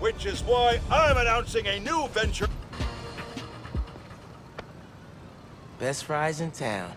Which is why I'm announcing a new venture. Best fries in town.